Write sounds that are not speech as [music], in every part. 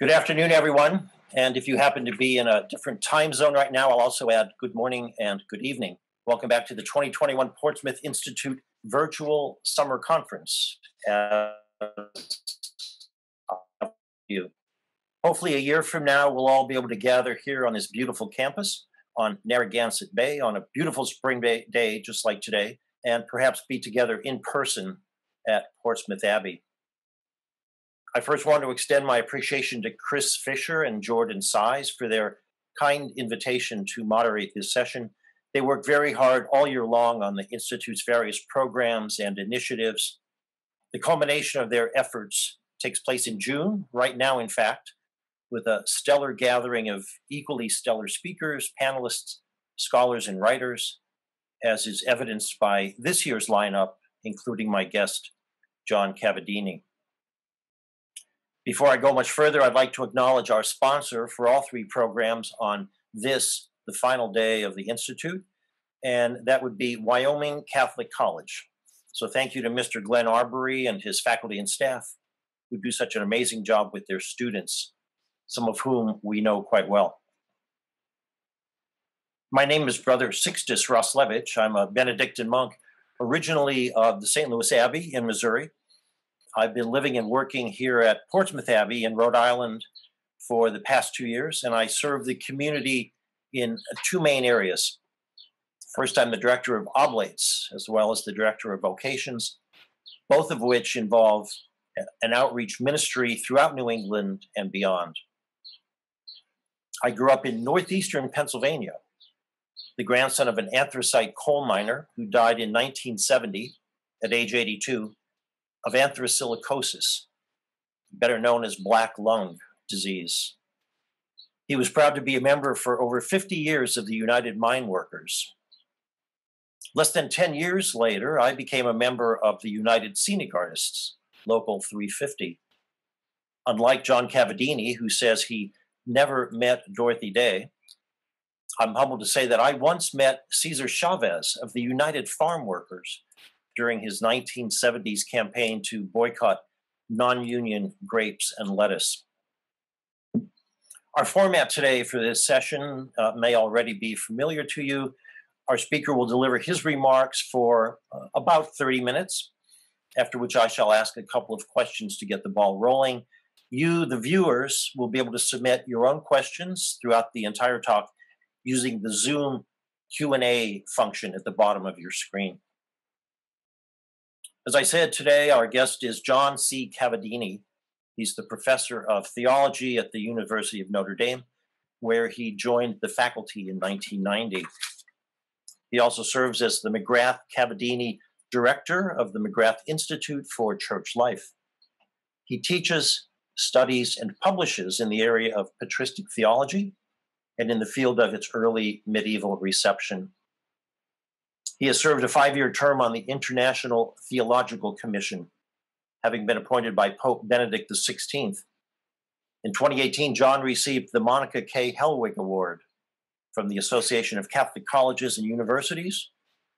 Good afternoon, everyone. And if you happen to be in a different time zone right now, I'll also add good morning and good evening. Welcome back to the 2021 Portsmouth Institute Virtual Summer Conference. Hopefully, a year from now, we'll all be able to gather here on this beautiful campus on Narragansett Bay on a beautiful spring day, just like today, and perhaps be together in person at Portsmouth Abbey. I first want to extend my appreciation to Chris Fisher and Jordan Size for their kind invitation to moderate this session. They work very hard all year long on the Institute's various programs and initiatives. The culmination of their efforts takes place in June, right now, in fact, with a stellar gathering of equally stellar speakers, panelists, scholars, and writers, as is evidenced by this year's lineup, including my guest, John Cavadini. Before I go much further, I'd like to acknowledge our sponsor for all three programs on this, the final day of the Institute, and that would be Wyoming Catholic College. So thank you to Mr. Glenn Arbery and his faculty and staff who do such an amazing job with their students, some of whom we know quite well. My name is Brother Sixtus Roselevich. I'm a Benedictine monk, originally of the St. Louis Abbey in Missouri, I've been living and working here at Portsmouth Abbey in Rhode Island for the past two years, and I serve the community in two main areas. First, I'm the director of Oblates, as well as the director of Vocations, both of which involve an outreach ministry throughout New England and beyond. I grew up in northeastern Pennsylvania, the grandson of an anthracite coal miner who died in 1970 at age 82 of anthracosilicosis, better known as black lung disease. He was proud to be a member for over 50 years of the United Mine Workers. Less than 10 years later, I became a member of the United Scenic Artists, Local 350. Unlike John Cavadini, who says he never met Dorothy Day, I'm humbled to say that I once met Cesar Chavez of the United Farm Workers, during his 1970s campaign to boycott non union grapes and lettuce. Our format today for this session uh, may already be familiar to you. Our speaker will deliver his remarks for uh, about 30 minutes, after which I shall ask a couple of questions to get the ball rolling. You, the viewers, will be able to submit your own questions throughout the entire talk using the Zoom Q&A function at the bottom of your screen. As I said today, our guest is John C. Cavadini. He's the professor of theology at the University of Notre Dame, where he joined the faculty in 1990. He also serves as the McGrath Cavadini Director of the McGrath Institute for Church Life. He teaches, studies, and publishes in the area of patristic theology and in the field of its early medieval reception. He has served a five year term on the International Theological Commission, having been appointed by Pope Benedict XVI. In 2018, John received the Monica K. Hellwig Award from the Association of Catholic Colleges and Universities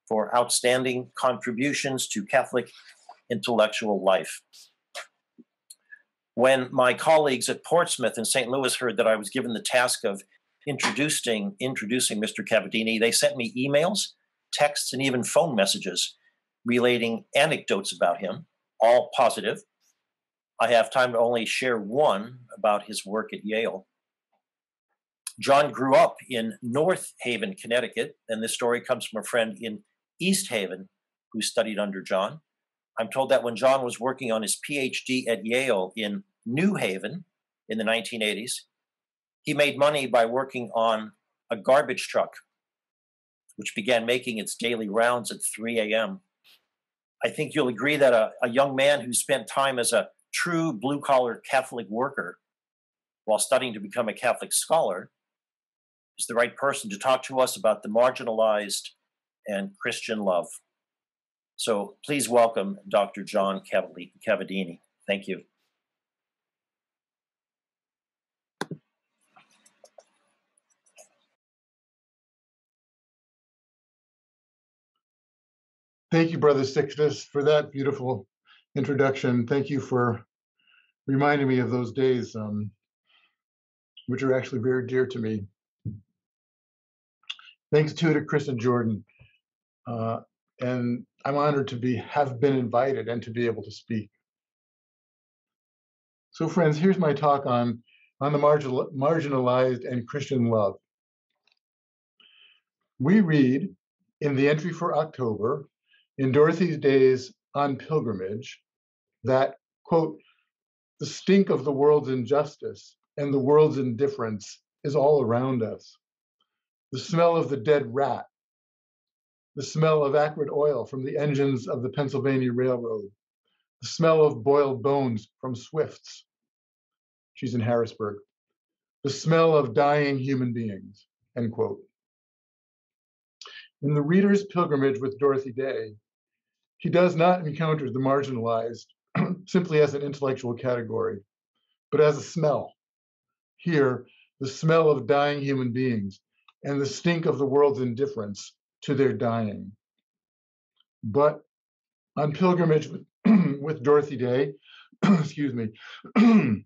for outstanding contributions to Catholic intellectual life. When my colleagues at Portsmouth and St. Louis heard that I was given the task of introducing introducing Mr. Cavadini, they sent me emails texts, and even phone messages relating anecdotes about him, all positive. I have time to only share one about his work at Yale. John grew up in North Haven, Connecticut, and this story comes from a friend in East Haven who studied under John. I'm told that when John was working on his PhD at Yale in New Haven in the 1980s, he made money by working on a garbage truck which began making its daily rounds at 3 a.m. I think you'll agree that a, a young man who spent time as a true blue collar Catholic worker while studying to become a Catholic scholar is the right person to talk to us about the marginalized and Christian love. So please welcome Dr. John Cavadini. Thank you. Thank you, Brother Sixtus, for that beautiful introduction. Thank you for reminding me of those days. Um, which are actually very dear to me. Thanks too to Chris and Jordan. Uh, and I'm honored to be have been invited and to be able to speak. So friends, here's my talk on, on the marginal, marginalized and Christian love. We read in the entry for October in Dorothy's Days on Pilgrimage that, quote, the stink of the world's injustice and the world's indifference is all around us. The smell of the dead rat, the smell of acrid oil from the engines of the Pennsylvania Railroad, the smell of boiled bones from Swift's. She's in Harrisburg. The smell of dying human beings, end quote. In the reader's pilgrimage with Dorothy Day, he does not encounter the marginalized [clears throat] simply as an intellectual category, but as a smell. Here, the smell of dying human beings and the stink of the world's indifference to their dying. But on pilgrimage [clears throat] with, Dorothy Day, [clears throat] excuse me,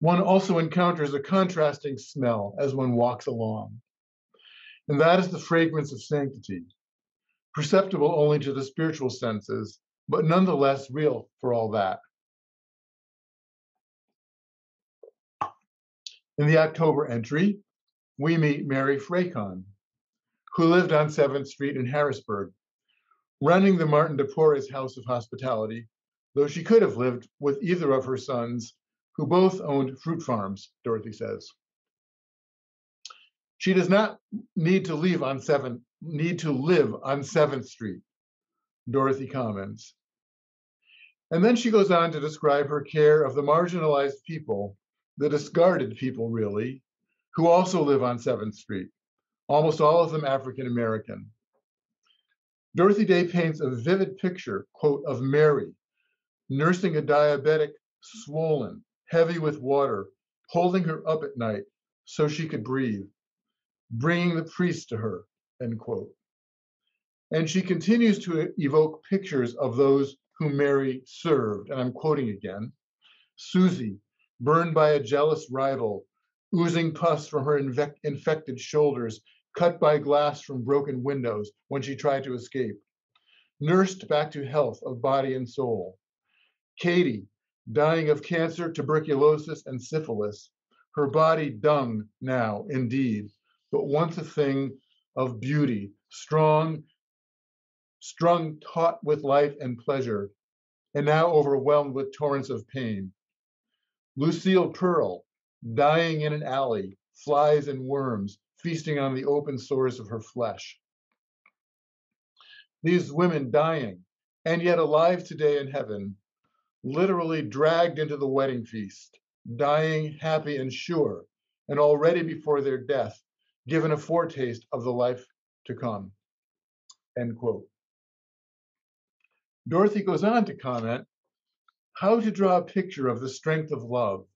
one also encounters a contrasting smell as one walks along. And that is the fragrance of sanctity, perceptible only to the spiritual senses, but nonetheless real for all that. In the October entry, we meet Mary Frecon, who lived on 7th Street in Harrisburg, running the Martin de Porres House of Hospitality, though she could have lived with either of her sons, who both owned fruit farms, Dorothy says. She does not need to leave on 7th, need to live on 7th Street, Dorothy comments. And then she goes on to describe her care of the marginalized people, the discarded people, really, who also live on 7th Street, almost all of them African American. Dorothy Day paints a vivid picture, quote, of Mary nursing a diabetic, swollen, heavy with water, holding her up at night so she could breathe, bringing the priest to her, end quote. And she continues to evoke pictures of those whom Mary served. And I'm quoting again Susie, burned by a jealous rival, oozing pus from her infected shoulders, cut by glass from broken windows when she tried to escape, nursed back to health of body and soul. Katie, dying of cancer, tuberculosis, and syphilis, her body dung now, indeed, but once a thing of beauty, strong strung taut with life and pleasure, and now overwhelmed with torrents of pain. Lucille Pearl, dying in an alley, flies and worms, feasting on the open sores of her flesh. These women dying, and yet alive today in heaven, literally dragged into the wedding feast, dying happy and sure, and already before their death, given a foretaste of the life to come. End quote. Dorothy goes on to comment how to draw a picture of the strength of love.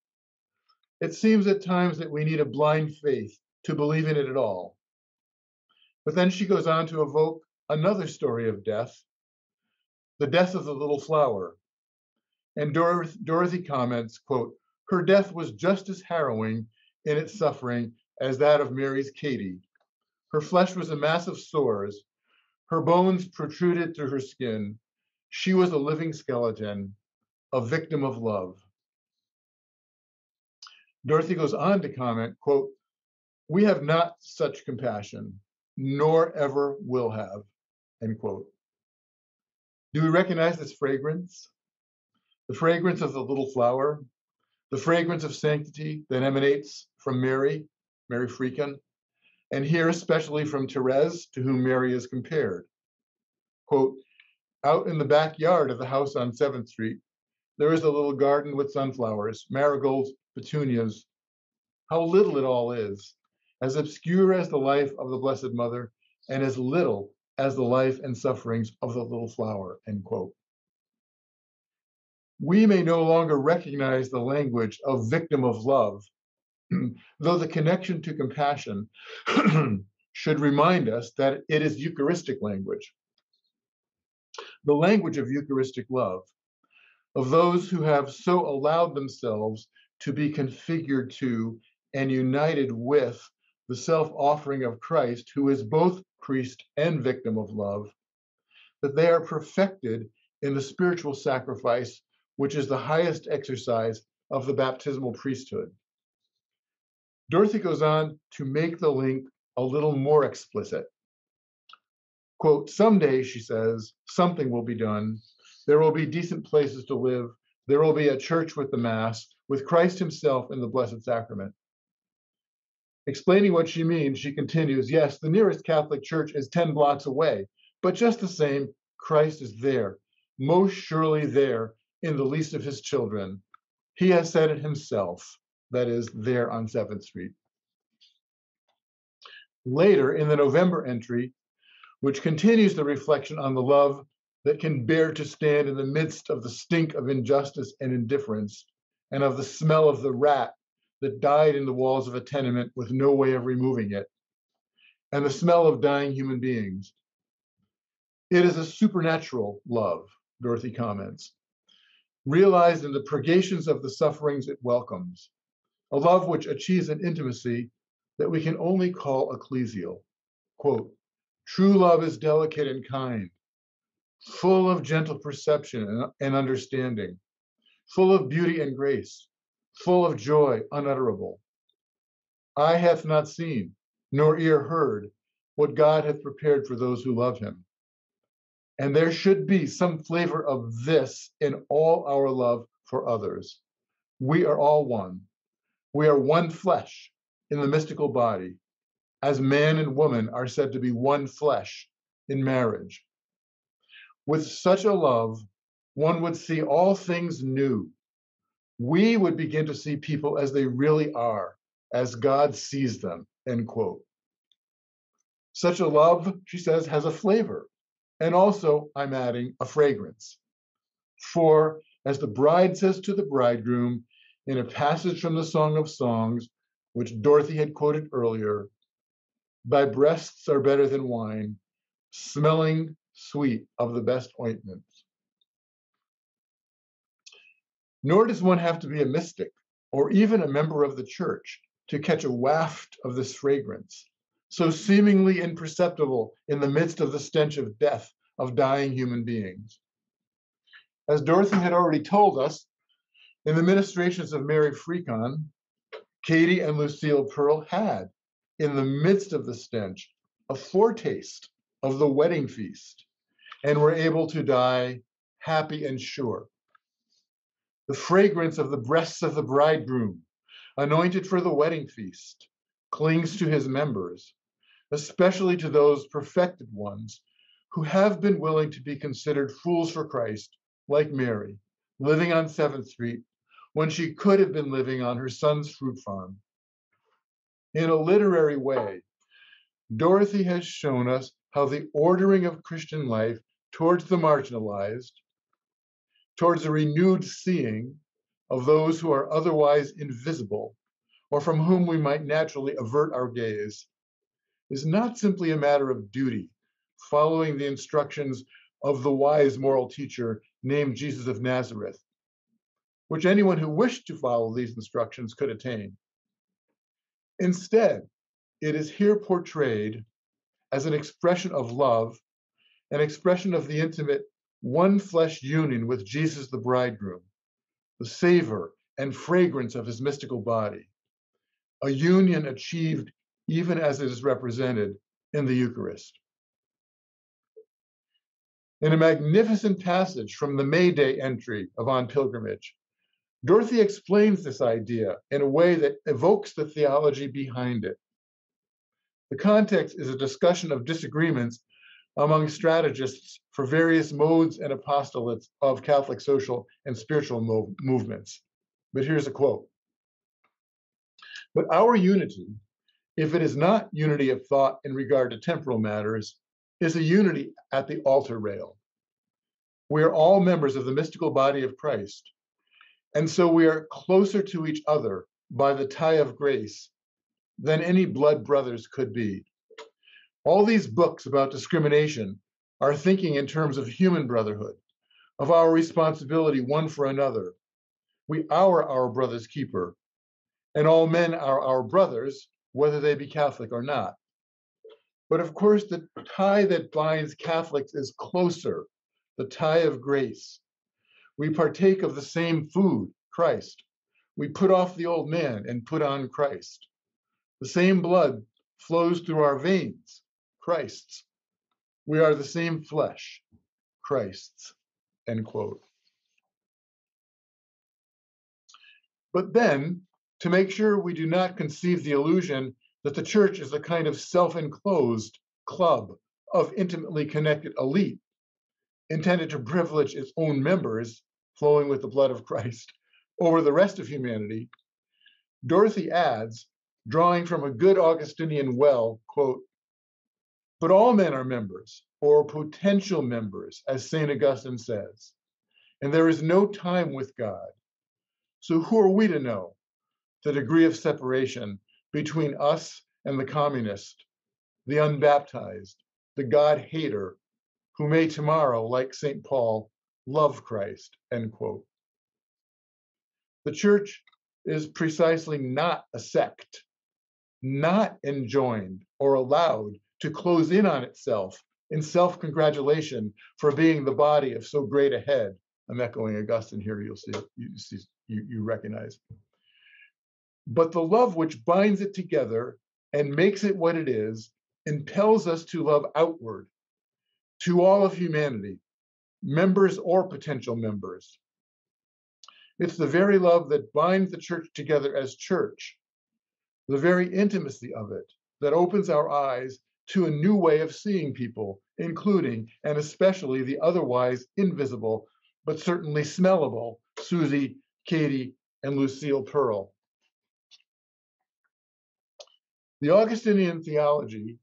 It seems at times that we need a blind faith to believe in it at all. But then she goes on to evoke another story of death, the death of the little flower. And Dorothy, comments, quote, her death was just as harrowing in its suffering as that of Mary's Katie. Her flesh was a mass of sores, her bones protruded through her skin, she was a living skeleton, a victim of love. Dorothy goes on to comment, quote, we have not such compassion, nor ever will have, end quote. Do we recognize this fragrance? The fragrance of the little flower, the fragrance of sanctity that emanates from Mary, Mary Frecon, and here especially from Therese, to whom Mary is compared. Quote, out in the backyard of the house on 7th Street, there is a little garden with sunflowers, marigolds, petunias. How little it all is, as obscure as the life of the Blessed Mother, and as little as the life and sufferings of the little flower, end quote. We may no longer recognize the language of victim of love, [clears throat] though the connection to compassion [clears throat] should remind us that it is Eucharistic language the language of Eucharistic love, of those who have so allowed themselves to be configured to and united with the self offering of Christ, who is both priest and victim of love, that they are perfected in the spiritual sacrifice, which is the highest exercise of the baptismal priesthood. Dorothy goes on to make the link a little more explicit. Quote, someday, she says, something will be done. There will be decent places to live. There will be a church with the Mass, with Christ Himself in the Blessed Sacrament. Explaining what she means, she continues Yes, the nearest Catholic church is 10 blocks away, but just the same, Christ is there, most surely there in the least of his children. He has said it himself, that is, there on 7th Street. Later, in the November entry, which continues the reflection on the love that can bear to stand in the midst of the stink of injustice and indifference, and of the smell of the rat that died in the walls of a tenement with no way of removing it, and the smell of dying human beings. It is a supernatural love, Dorothy comments, realized in the purgations of the sufferings it welcomes, a love which achieves an intimacy that we can only call ecclesial. Quote, True love is delicate and kind, full of gentle perception and understanding, full of beauty and grace, full of joy unutterable. Eye hath not seen, nor ear heard, what God hath prepared for those who love him. And there should be some flavor of this in all our love for others. We are all one. We are one flesh in the mystical body, as man and woman are said to be one flesh in marriage. With such a love, one would see all things new we would begin to see people as they really are, as God sees them, end quote. Such a love, she says, has a flavor. And also, I'm adding, a fragrance. For, as the bride says to the bridegroom in a passage from the Song of Songs, which Dorothy had quoted earlier, thy breasts are better than wine, smelling sweet of the best ointments. Nor does one have to be a mystic or even a member of the church to catch a waft of this fragrance, so seemingly imperceptible in the midst of the stench of death of dying human beings. As Dorothy had already told us, in the ministrations of Mary Frecon, Katie and Lucille Pearl had, in the midst of the stench, a foretaste of the wedding feast and were able to die happy and sure. The fragrance of the breasts of the bridegroom, anointed for the wedding feast, clings to his members, especially to those perfected ones who have been willing to be considered fools for Christ, like Mary, living on 7th Street when she could have been living on her son's fruit farm. In a literary way, Dorothy has shown us how the ordering of Christian life towards the marginalized towards a renewed seeing of those who are otherwise invisible or from whom we might naturally avert our gaze is not simply a matter of duty, following the instructions of the wise moral teacher named Jesus of Nazareth, which anyone who wished to follow these instructions could attain. Instead, it is here portrayed as an expression of love, an expression of the intimate one flesh union with Jesus the bridegroom, the savor and fragrance of his mystical body, a union achieved even as it is represented in the Eucharist. In a magnificent passage from the May Day entry of On Pilgrimage, Dorothy explains this idea in a way that evokes the theology behind it. The context is a discussion of disagreements among strategists for various modes and apostolates of Catholic social and spiritual mov- movements. But here's a quote But our unity, if it is not unity of thought in regard to temporal matters, is a unity at the altar rail. We are all members of the mystical body of Christ, and so we are closer to each other by the tie of grace than any blood brothers could be. All these books about discrimination are thinking in terms of human brotherhood, of our responsibility one for another, We are our brother's keeper, and all men are our brothers, whether they be Catholic or not. But of course, the tie that binds Catholics is closer, the tie of grace. We partake of the same food, Christ. We put off the old man and put on Christ. The same blood flows through our veins, Christ's. We are the same flesh, Christ's. End quote. But then, to make sure we do not conceive the illusion that the church is a kind of self enclosed club of intimately connected elite intended to privilege its own members, flowing with the blood of Christ, over the rest of humanity, Dorothy adds, drawing from a good Augustinian well, quote, but all men are members or potential members, as St. Augustine says, and there is no time with God. So who are we to know the degree of separation between us and the communist, the unbaptized, the God hater, who may tomorrow, like St. Paul, love Christ, end quote. The church is precisely not a sect, not enjoined or allowed to close in on itself in self congratulation for being the body of so great a head. I'm echoing Augustine here, you'll see, you, see, you, you recognize. But the love which binds it together and makes it what it is impels us to love outward to all of humanity, members or potential members. It's the very love that binds the church together as church, the very intimacy of it that opens our eyes to a new way of seeing people, including and especially the otherwise invisible, but certainly smellable Susie, Katie, and Lucille Pearl. The Augustinian theology,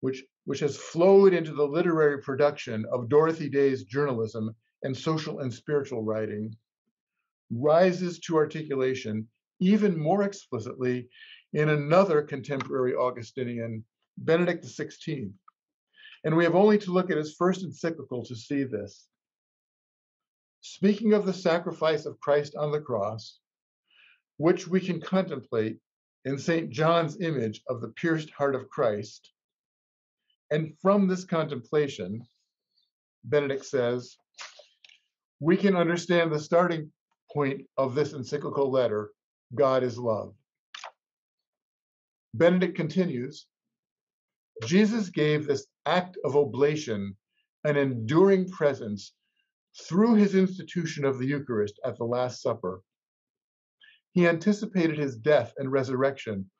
which, which has flowed into the literary production of Dorothy Day's journalism and social and spiritual writing, rises to articulation even more explicitly in another contemporary Augustinian, Benedict XVI. And we have only to look at his first encyclical to see this. Speaking of the sacrifice of Christ on the cross, which we can contemplate in St. John's image of the pierced heart of Christ, and from this contemplation, Benedict says, we can understand the starting point of this encyclical letter God is love. Benedict continues Jesus gave this act of oblation an enduring presence through his institution of the Eucharist at the Last Supper. He anticipated his death and resurrection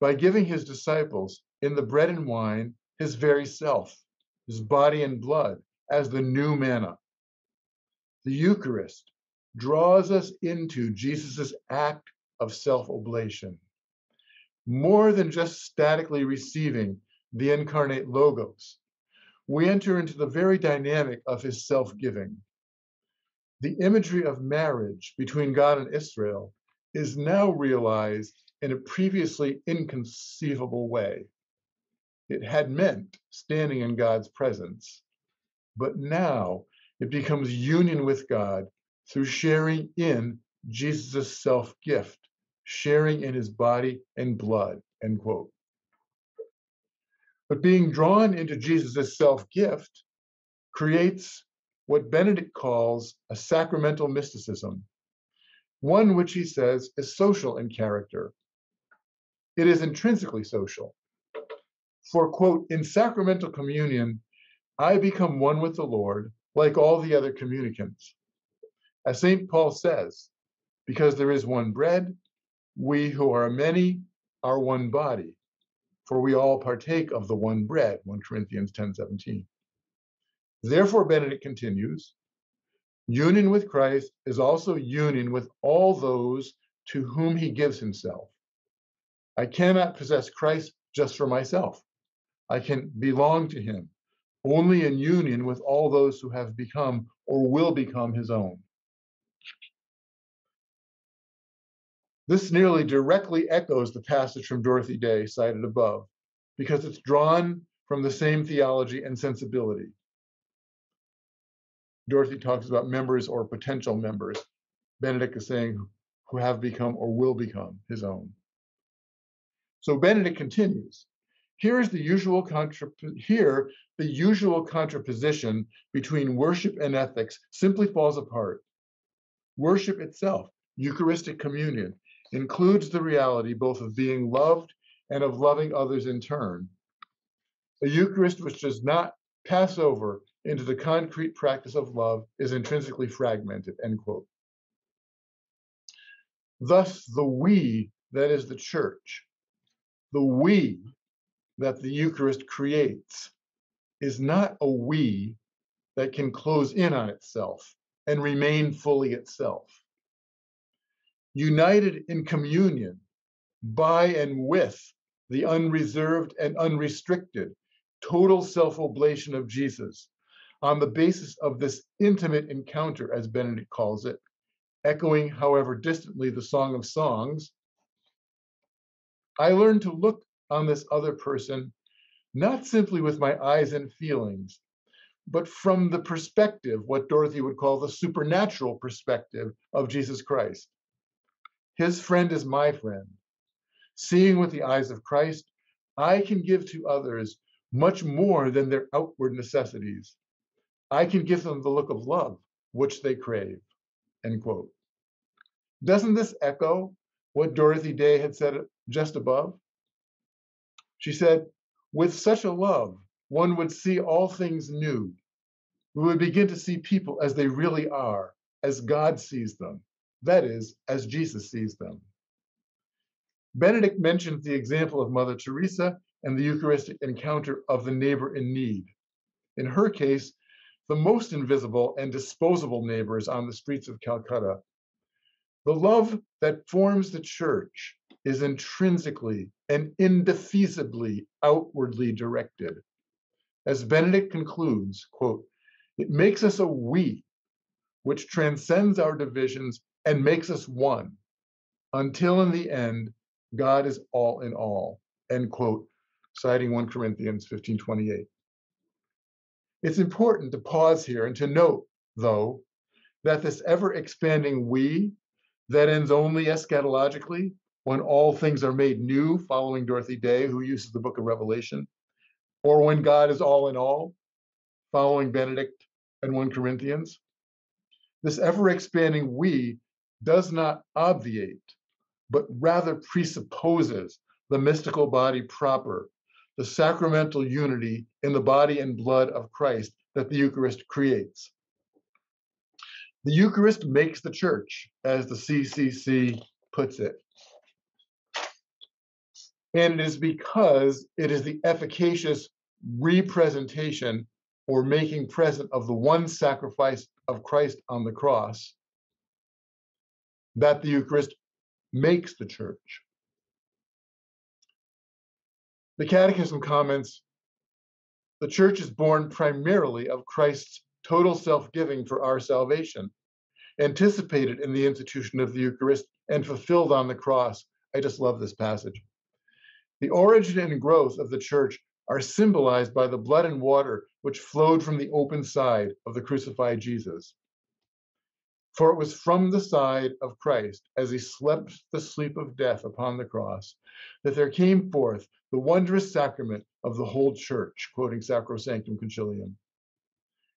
by giving his disciples in the bread and wine his very self, his body and blood, as the new manna. The Eucharist draws us into Jesus' act of self oblation. More than just statically receiving the incarnate Logos, we enter into the very dynamic of his self giving. The imagery of marriage between God and Israel is now realized in a previously inconceivable way. It had meant standing in God's presence, but now it becomes union with God through sharing in Jesus' self gift, sharing in his body and blood, end quote. But being drawn into Jesus' self gift creates what Benedict calls a sacramental mysticism, one which he says is social in character. It is intrinsically social. For, quote, in sacramental communion, I become one with the Lord like all the other communicants. As St. Paul says, because there is one bread, we who are many are one body, for we all partake of the one bread, 1 Corinthians 10 17. Therefore, Benedict continues, union with Christ is also union with all those to whom he gives himself. I cannot possess Christ just for myself. I can belong to him only in union with all those who have become or will become his own. This nearly directly echoes the passage from Dorothy Day cited above, because it's drawn from the same theology and sensibility. Dorothy talks about members or potential members. Benedict is saying, who have become or will become his own. So Benedict continues. Here is the usual contra- here the usual contraposition between worship and ethics simply falls apart. Worship itself, Eucharistic communion, includes the reality both of being loved and of loving others in turn. A Eucharist which does not pass over into the concrete practice of love is intrinsically fragmented, end quote. Thus, the we that is the church, the we that the Eucharist creates, is not a we that can close in on itself and remain fully itself. United in communion by and with the unreserved and unrestricted total self oblation of Jesus on the basis of this intimate encounter, as Benedict calls it, echoing, however distantly, the Song of Songs, I learned to look on this other person not simply with my eyes and feelings, but from the perspective, what Dorothy would call the supernatural perspective of Jesus Christ. His friend is my friend. Seeing with the eyes of Christ, I can give to others much more than their outward necessities. I can give them the look of love which they crave. End quote. Doesn't this echo what Dorothy Day had said just above? She said, With such a love, one would see all things new. We would begin to see people as they really are, as God sees them, that is, as Jesus sees them. Benedict mentions the example of Mother Teresa and the Eucharistic encounter of the neighbor in need. In her case, the most invisible and disposable neighbors on the streets of Calcutta. The love that forms the church is intrinsically and indefeasibly outwardly directed. As Benedict concludes, quote, it makes us a we, which transcends our divisions and makes us one, until in the end, God is all in all, end quote, citing 1 Corinthians 15 28. It's important to pause here and to note, though, that this ever expanding we that ends only eschatologically when all things are made new, following Dorothy Day, who uses the book of Revelation, or when God is all in all, following Benedict and 1 Corinthians. This ever expanding we does not obviate, but rather presupposes the mystical body proper the sacramental unity in the body and blood of Christ that the Eucharist creates. The Eucharist makes the church, as the CCC puts it. And it is because it is the efficacious representation or making present of the one sacrifice of Christ on the cross that the Eucharist makes the church. The Catechism comments the church is born primarily of Christ's total self giving for our salvation, anticipated in the institution of the Eucharist and fulfilled on the cross. I just love this passage. The origin and growth of the church are symbolized by the blood and water which flowed from the open side of the crucified Jesus. For it was from the side of Christ, as he slept the sleep of death upon the cross, that there came forth the wondrous sacrament of the whole church, quoting Sacrosanctum Concilium.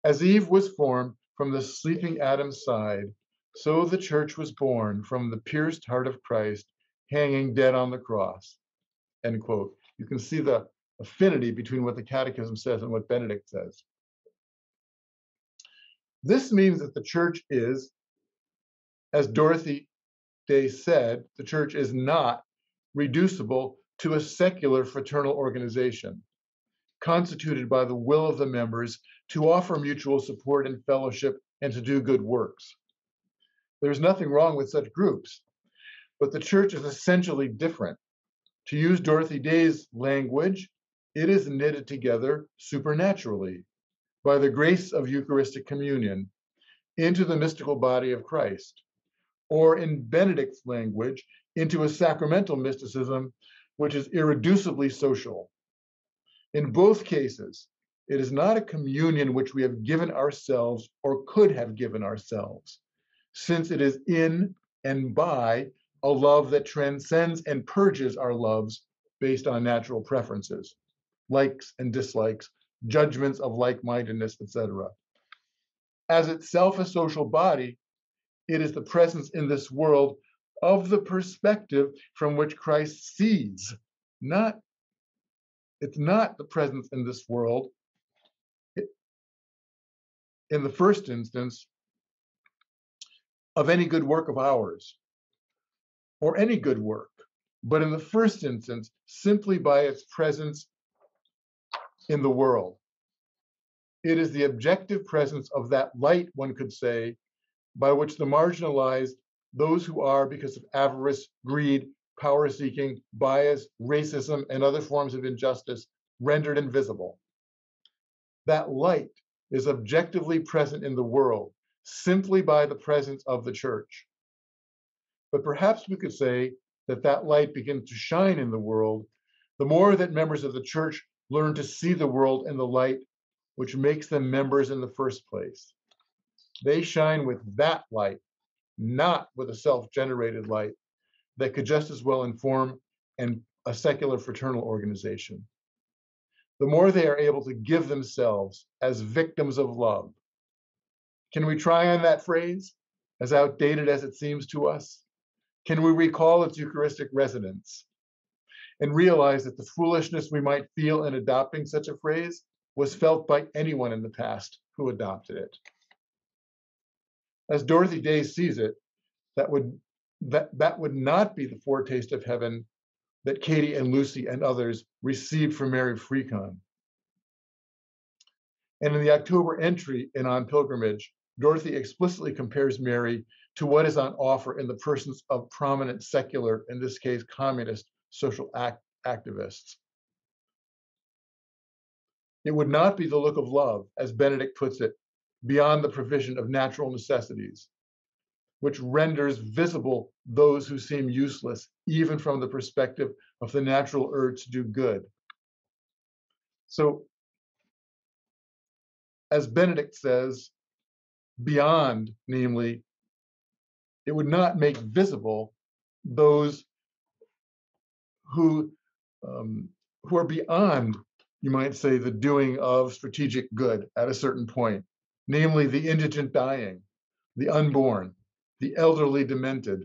As Eve was formed from the sleeping Adam's side, so the church was born from the pierced heart of Christ, hanging dead on the cross. End quote. You can see the affinity between what the Catechism says and what Benedict says. This means that the church is as Dorothy Day said, the church is not reducible to a secular fraternal organization constituted by the will of the members to offer mutual support and fellowship and to do good works. There's nothing wrong with such groups, but the church is essentially different. To use Dorothy Day's language, it is knitted together supernaturally by the grace of Eucharistic communion into the mystical body of Christ or in Benedict's language, into a sacramental mysticism which is irreducibly social. In both cases, it is not a communion which we have given ourselves or could have given ourselves, since it is in and by a love that transcends and purges our loves based on natural preferences, likes and dislikes, judgments of like mindedness, etc. As itself a social body, it is the presence in this world of the perspective from which Christ sees, not it's not the presence in this world. It, in the first instance, of any good work of ours or any good work, but in the first instance, simply by its presence in the world. It is the objective presence of that light, one could say, by which the marginalized, those who are, because of avarice, greed, power seeking, bias, racism, and other forms of injustice, rendered invisible. That light is objectively present in the world simply by the presence of the church. But perhaps we could say that that light begins to shine in the world the more that members of the church learn to see the world in the light which makes them members in the first place. They shine with that light, not with a self generated light that could just as well inform and a secular fraternal organization. The more they are able to give themselves as victims of love. Can we try on that phrase, as outdated as it seems to us? Can we recall its Eucharistic resonance and realize that the foolishness we might feel in adopting such a phrase was felt by anyone in the past who adopted it? As Dorothy Day sees it, that would that that would not be the foretaste of heaven that Katie and Lucy and others received from Mary Frecon. And in the October entry in On Pilgrimage, Dorothy explicitly compares Mary to what is on offer in the persons of prominent secular, in this case, communist social act activists. It would not be the look of love, as Benedict puts it, beyond the provision of natural necessities, which renders visible those who seem useless, even from the perspective of the natural urge to do good. So, as Benedict says, beyond, namely, it would not make visible those who um, who are beyond, you might say, the doing of strategic good at a certain point, namely the indigent dying, the unborn, the elderly demented,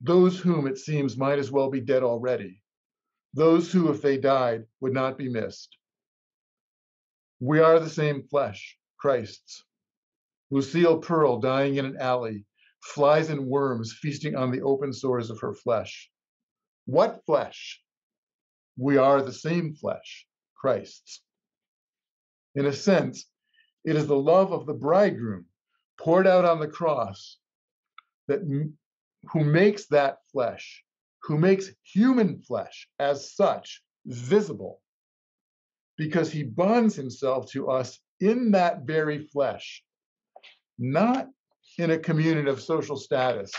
those whom it seems might as well be dead already, those who, if they died, would not be missed. We are the same flesh, Christ's. Lucille Pearl dying in an alley, flies and worms feasting on the open sores of her flesh. What flesh? We are the same flesh, Christ's. In a sense, it is the love of the bridegroom poured out on the cross that who makes that flesh, who makes human flesh as such visible, because he bonds himself to us in that very flesh, not in a community of social status,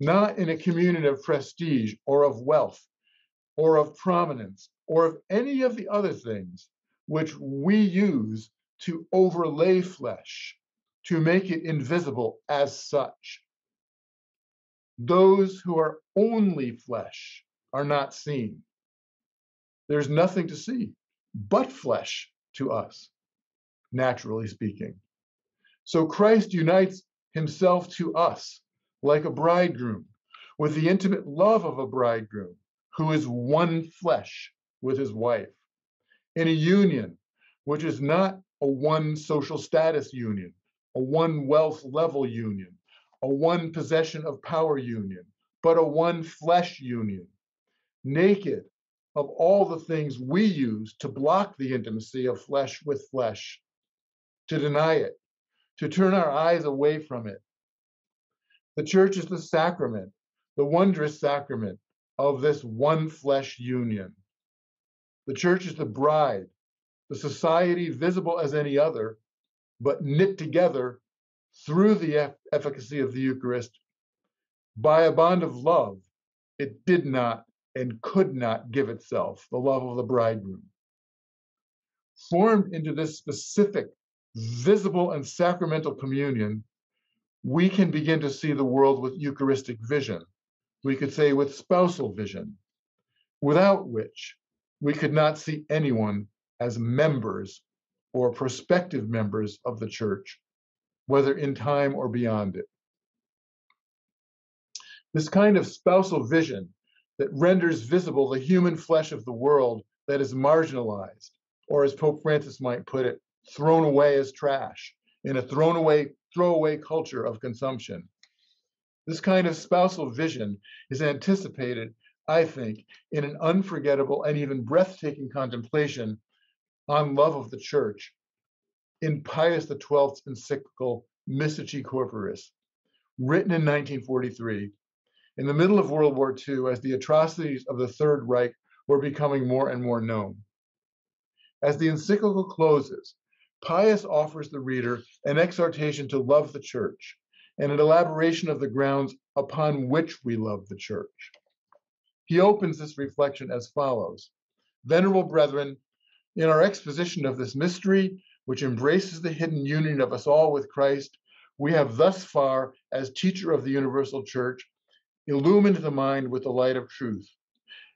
not in a community of prestige or of wealth or of prominence or of any of the other things which we use to overlay flesh, to make it invisible as such. Those who are only flesh are not seen. There's nothing to see but flesh to us, naturally speaking. So Christ unites himself to us like a bridegroom with the intimate love of a bridegroom who is one flesh with his wife. In a union which is not a one social status union, a one wealth level union, a one possession of power union, but a one flesh union, naked of all the things we use to block the intimacy of flesh with flesh, to deny it, to turn our eyes away from it. The church is the sacrament, the wondrous sacrament of this one flesh union. The church is the bride, the society visible as any other, but knit together through the efficacy of the Eucharist by a bond of love, it did not and could not give itself, the love of the bridegroom. Formed into this specific, visible, and sacramental communion, we can begin to see the world with Eucharistic vision. We could say with spousal vision, without which we could not see anyone as members or prospective members of the church, whether in time or beyond it. This kind of spousal vision that renders visible the human flesh of the world that is marginalized, or as Pope Francis might put it, thrown away as trash in a thrown away, throwaway culture of consumption. This kind of spousal vision is anticipated, I think, in an unforgettable and even breathtaking contemplation on love of the church in Pius XII's encyclical Mystici Corporis, written in 1943 in the middle of World War II as the atrocities of the Third Reich were becoming more and more known. As the encyclical closes, Pius offers the reader an exhortation to love the church and an elaboration of the grounds upon which we love the church. He opens this reflection as follows Venerable brethren, in our exposition of this mystery, which embraces the hidden union of us all with Christ, we have thus far, as teacher of the universal church, illumined the mind with the light of truth.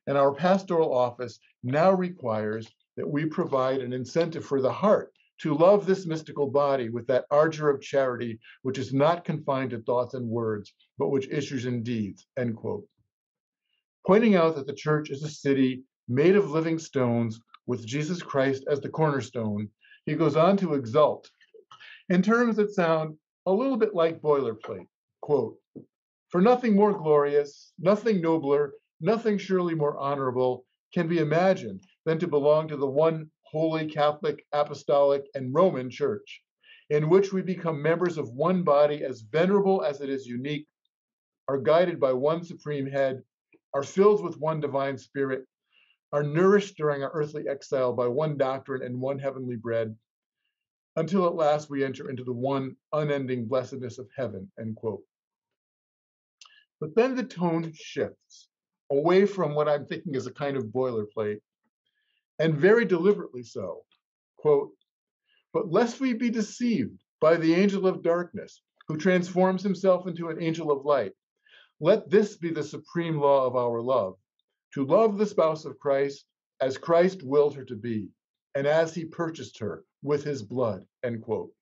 And our pastoral office now requires that we provide an incentive for the heart to love this mystical body with that ardor of charity which is not confined to thoughts and words, but which issues in deeds. End quote. Pointing out that the church is a city made of living stones with Jesus Christ as the cornerstone, he goes on to exult in terms that sound a little bit like boilerplate. Quote, for nothing more glorious, nothing nobler, nothing surely more honorable can be imagined than to belong to the one holy Catholic, Apostolic, and Roman Church, in which we become members of one body as venerable as it is unique, are guided by one supreme head, are filled with one divine spirit, are nourished during our earthly exile by one doctrine and one heavenly bread, until at last we enter into the one unending blessedness of heaven. End quote. But then the tone shifts away from what I'm thinking is a kind of boilerplate, and very deliberately so. Quote, but lest we be deceived by the angel of darkness, who transforms himself into an angel of light, let this be the supreme law of our love to love the spouse of Christ as Christ willed her to be, and as he purchased her with his blood. End quote.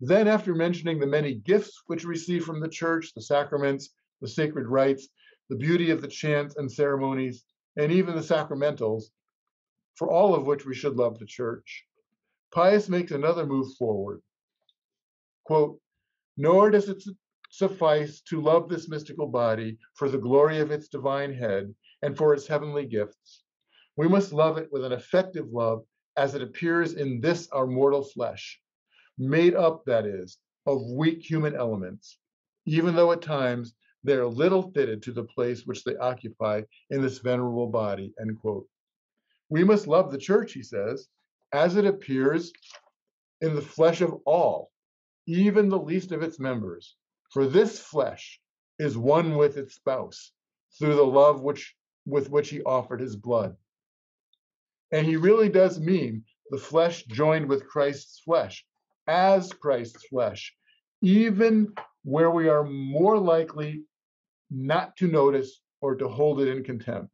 Then, after mentioning the many gifts which we receive from the church, the sacraments, the sacred rites, the beauty of the chants and ceremonies, and even the sacramentals, for all of which we should love the church, Pius makes another move forward. Quote, Nor does it suffice to love this mystical body for the glory of its divine head and for its heavenly gifts. We must love it with an effective love as it appears in this our mortal flesh made up, that is, of weak human elements, even though at times they are little fitted to the place which they occupy in this venerable body. End quote. We must love the church, he says, as it appears in the flesh of all, even the least of its members. For this flesh is one with its spouse through the love which with which he offered his blood. And he really does mean the flesh joined with Christ's flesh, as Christ's flesh, even where we are more likely not to notice or to hold it in contempt.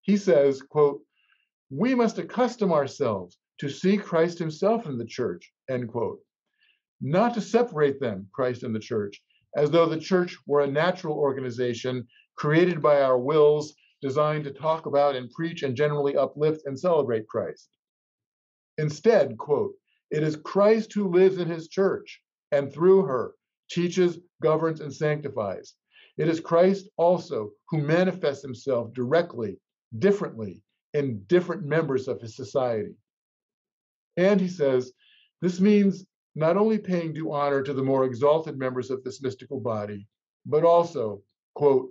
He says, quote, we must accustom ourselves to see Christ himself in the church, end quote. Not to separate them, Christ and the church, as though the church were a natural organization created by our wills, designed to talk about and preach and generally uplift and celebrate Christ. Instead, quote, it is Christ who lives in his church and through her teaches, governs, and sanctifies. It is Christ also who manifests himself directly, differently, in different members of his society. And he says, this means not only paying due honor to the more exalted members of this mystical body, but also, quote,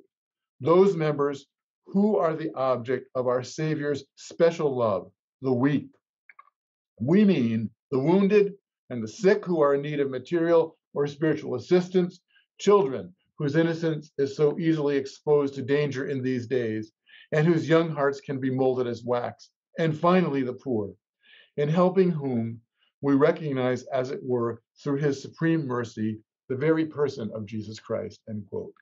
those members who are the object of our Savior's special love, the weak. We mean the wounded, and the sick who are in need of material or spiritual assistance, children whose innocence is so easily exposed to danger in these days, and whose young hearts can be molded as wax, and finally the poor, in helping whom we recognize, as it were, through his supreme mercy, the very person of Jesus Christ, end quote.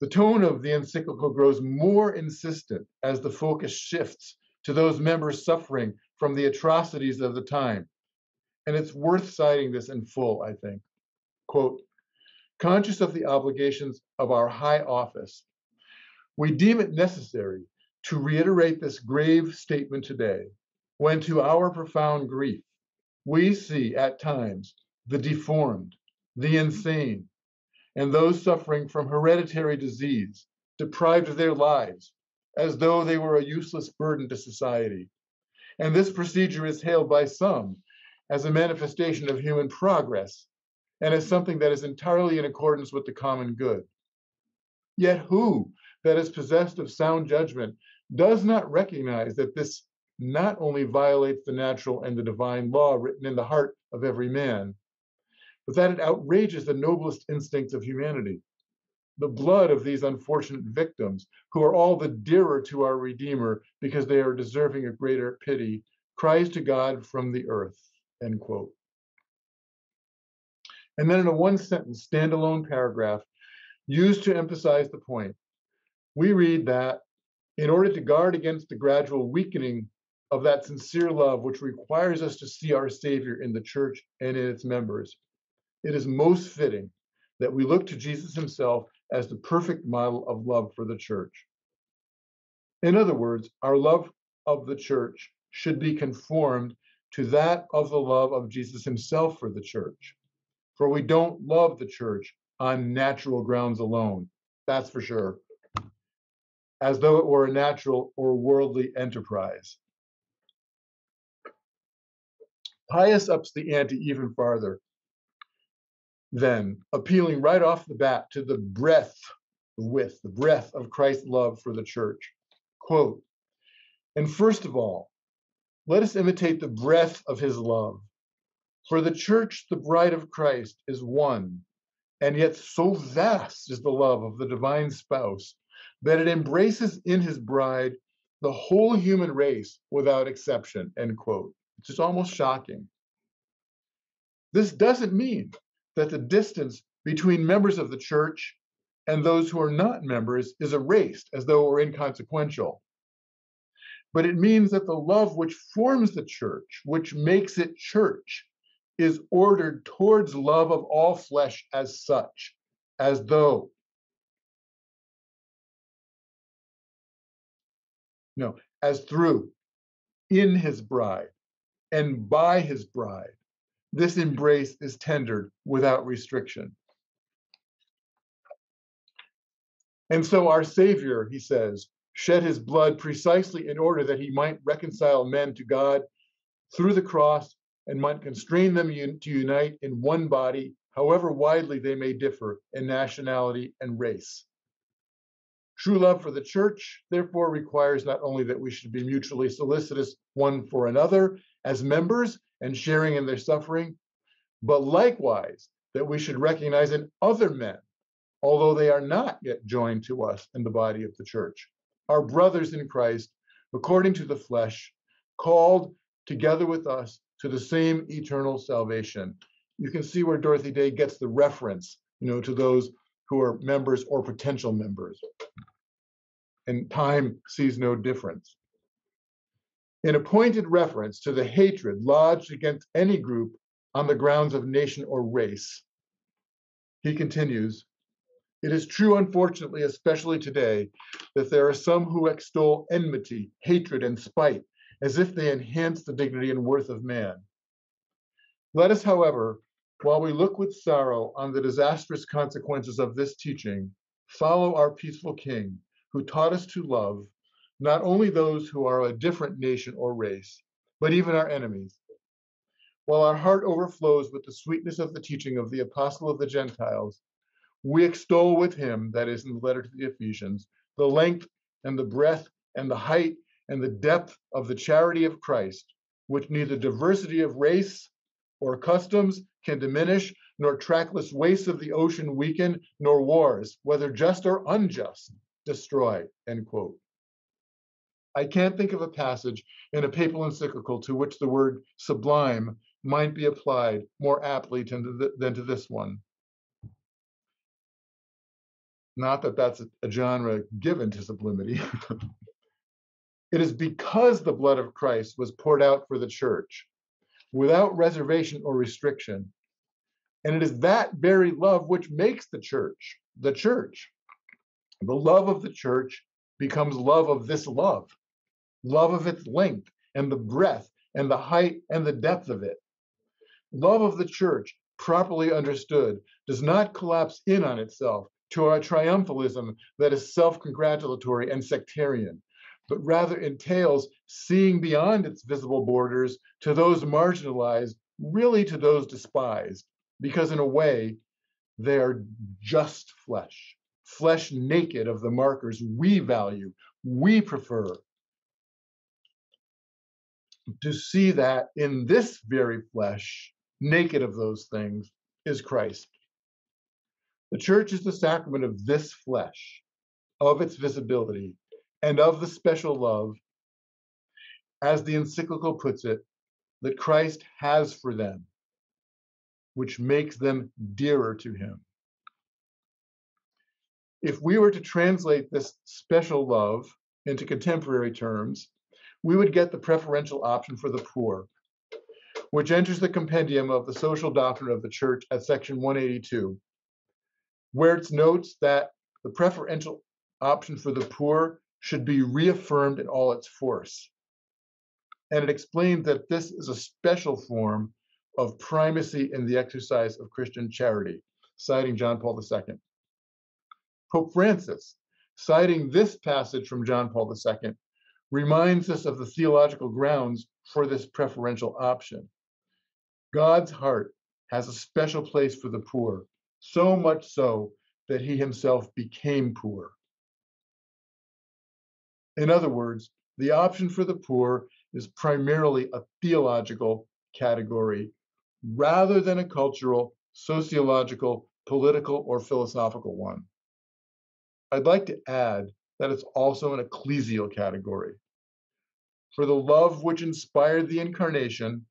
The tone of the encyclical grows more insistent as the focus shifts to those members suffering from the atrocities of the time. And it's worth citing this in full, I think. Quote, conscious of the obligations of our high office, we deem it necessary to reiterate this grave statement today, when to our profound grief, we see at times the deformed, the insane, and those suffering from hereditary disease, deprived of their lives, as though they were a useless burden to society. And this procedure is hailed by some as a manifestation of human progress and as something that is entirely in accordance with the common good. Yet who that is possessed of sound judgment does not recognize that this not only violates the natural and the divine law written in the heart of every man, but that it outrages the noblest instincts of humanity. The blood of these unfortunate victims, who are all the dearer to our Redeemer because they are deserving of greater pity, cries to God from the earth. End quote. And then in a one sentence, standalone paragraph used to emphasize the point, we read that in order to guard against the gradual weakening of that sincere love which requires us to see our Savior in the church and in its members, it is most fitting that we look to Jesus himself as the perfect model of love for the church. In other words, our love of the church should be conformed to that of the love of Jesus himself for the church. For we don't love the church on natural grounds alone, that's for sure, as though it were a natural or worldly enterprise. Pius ups the ante even farther, then, appealing right off the bat to the breadth, the width, the breadth of Christ's love for the church. Quote, and first of all, let us imitate the breadth of his love. For the church, the bride of Christ, is one, and yet so vast is the love of the divine spouse that it embraces in his bride the whole human race without exception, end quote. It's just almost shocking. This doesn't mean that the distance between members of the church and those who are not members is erased as though it were inconsequential but it means that the love which forms the church, which makes it church, is ordered towards love of all flesh as such, as though. No, as through, in his bride, and by his bride. This embrace is tendered without restriction. And so our Savior, he says, shed his blood precisely in order that he might reconcile men to God through the cross and might constrain them to unite in one body, however widely they may differ in nationality and race. True love for the church, therefore, requires not only that we should be mutually solicitous one for another as members and sharing in their suffering, but likewise that we should recognize in other men, although they are not yet joined to us in the body of the church our brothers in Christ, according to the flesh, called together with us to the same eternal salvation. You can see where Dorothy Day gets the reference, you know, to those who are members or potential members. And time sees no difference. In a pointed reference to the hatred lodged against any group on the grounds of nation or race, he continues, it is true, unfortunately, especially today, that there are some who extol enmity, hatred, and spite as if they enhance the dignity and worth of man. Let us, however, while we look with sorrow on the disastrous consequences of this teaching, follow our peaceful King, who taught us to love not only those who are a different nation or race, but even our enemies. While our heart overflows with the sweetness of the teaching of the Apostle of the Gentiles, we extol with him, that is in the letter to the Ephesians, the length and the breadth and the height and the depth of the charity of Christ, which neither diversity of race or customs can diminish, nor trackless wastes of the ocean weaken, nor wars, whether just or unjust, destroy. End quote. I can't think of a passage in a papal encyclical to which the word sublime might be applied more aptly than to, th- than to this one. Not that that's a, genre given to sublimity. [laughs] it is because the blood of Christ was poured out for the church without reservation or restriction. And it is that very love which makes the church the church. The love of the church becomes love of this love, love of its length and the breadth and the height and the depth of it. Love of the church, properly understood, does not collapse in on itself to our triumphalism that is self congratulatory and sectarian, but rather entails seeing beyond its visible borders to those marginalized, really to those despised, because in a way, they are just flesh, flesh naked of the markers we value, we prefer. To see that in this very flesh, naked of those things, is Christ. The church is the sacrament of this flesh, of its visibility, and of the special love, as the encyclical puts it, that Christ has for them, which makes them dearer to him. If we were to translate this special love into contemporary terms, we would get the preferential option for the poor, which enters the compendium of the social doctrine of the church at section 182, where it notes that the preferential option for the poor should be reaffirmed in all its force. And it explained that this is a special form of primacy in the exercise of Christian charity, citing John Paul II. Pope Francis, citing this passage from John Paul II, reminds us of the theological grounds for this preferential option. God's heart has a special place for the poor, so much so that he himself became poor. In other words, the option for the poor is primarily a theological category rather than a cultural, sociological, political, or philosophical one. I'd like to add that it's also an ecclesial category. For the love which inspired the incarnation,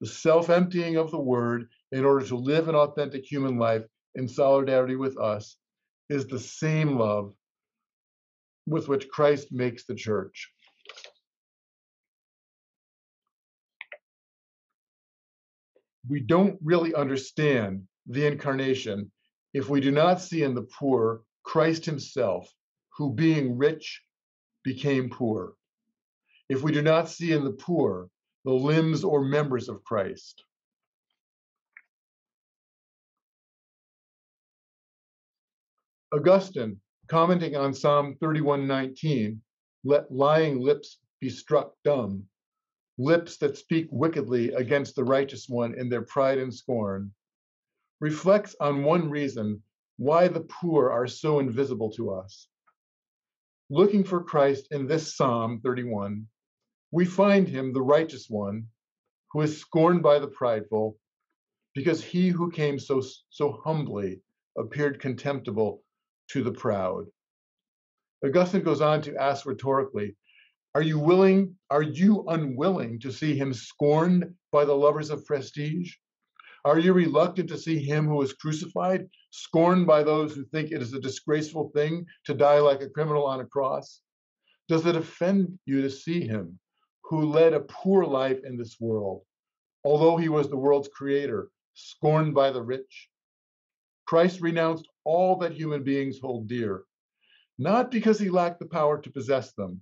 the self emptying of the Word in order to live an authentic human life in solidarity with us, is the same love with which Christ makes the church. We don't really understand the incarnation if we do not see in the poor Christ himself, who being rich became poor. If we do not see in the poor the limbs or members of Christ. Augustine, commenting on Psalm 31:19, let lying lips be struck dumb, lips that speak wickedly against the righteous one in their pride and scorn, reflects on one reason why the poor are so invisible to us. Looking for Christ in this Psalm 31, we find him the righteous one who is scorned by the prideful because he who came so so humbly appeared contemptible to the proud. Augustine goes on to ask rhetorically, are you willing, are you unwilling to see him scorned by the lovers of prestige? Are you reluctant to see him who was crucified, scorned by those who think it is a disgraceful thing to die like a criminal on a cross? Does it offend you to see him who led a poor life in this world, although he was the world's creator, scorned by the rich? Christ renounced all that human beings hold dear, not because he lacked the power to possess them,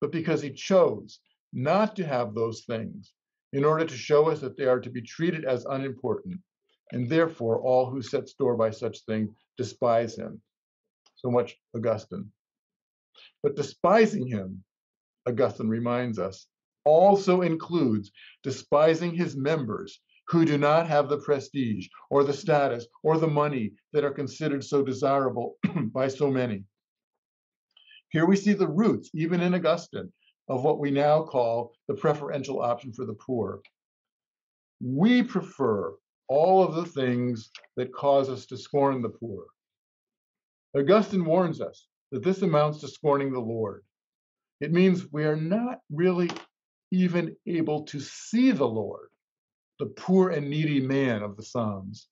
but because he chose not to have those things in order to show us that they are to be treated as unimportant, and therefore all who set store by such things despise him. So much Augustine. But despising him, Augustine reminds us, also includes despising his members who do not have the prestige or the status or the money that are considered so desirable [clears throat] by so many. Here we see the roots, even in Augustine, of what we now call the preferential option for the poor. We prefer all of the things that cause us to scorn the poor. Augustine warns us that this amounts to scorning the Lord. It means we are not really even able to see the Lord the poor and needy man of the Psalms,